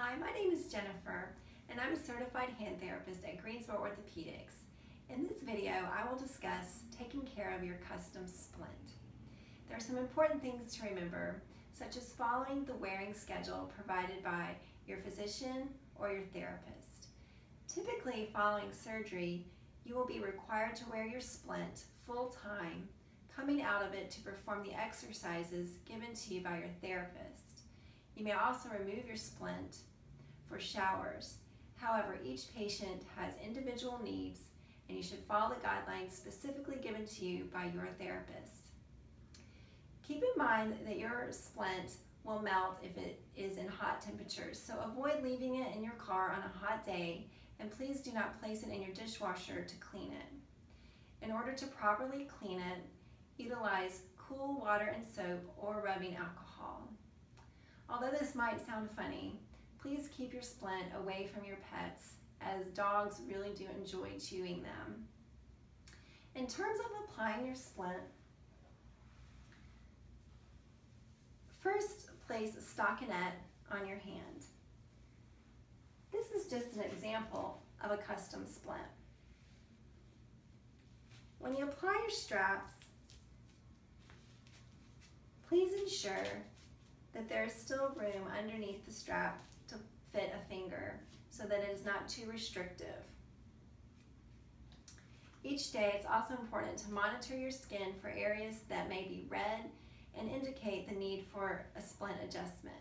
Hi, my name is Jennifer, and I'm a certified hand therapist at Greensboro Orthopaedics. In this video, I will discuss taking care of your custom splint. There are some important things to remember, such as following the wearing schedule provided by your physician or your therapist. Typically, following surgery, you will be required to wear your splint full time, coming out of it to perform the exercises given to you by your therapist. You may also remove your splint for showers. However, each patient has individual needs and you should follow the guidelines specifically given to you by your therapist. Keep in mind that your splint will melt if it is in hot temperatures, so avoid leaving it in your car on a hot day and please do not place it in your dishwasher to clean it. In order to properly clean it, utilize cool water and soap or rubbing alcohol. Although this might sound funny, please keep your splint away from your pets as dogs really do enjoy chewing them. In terms of applying your splint, first place a stockinette on your hand. This is just an example of a custom splint. When you apply your straps, please ensure that there is still room underneath the strap to fit a finger so that it is not too restrictive. Each day, it's also important to monitor your skin for areas that may be red and indicate the need for a splint adjustment.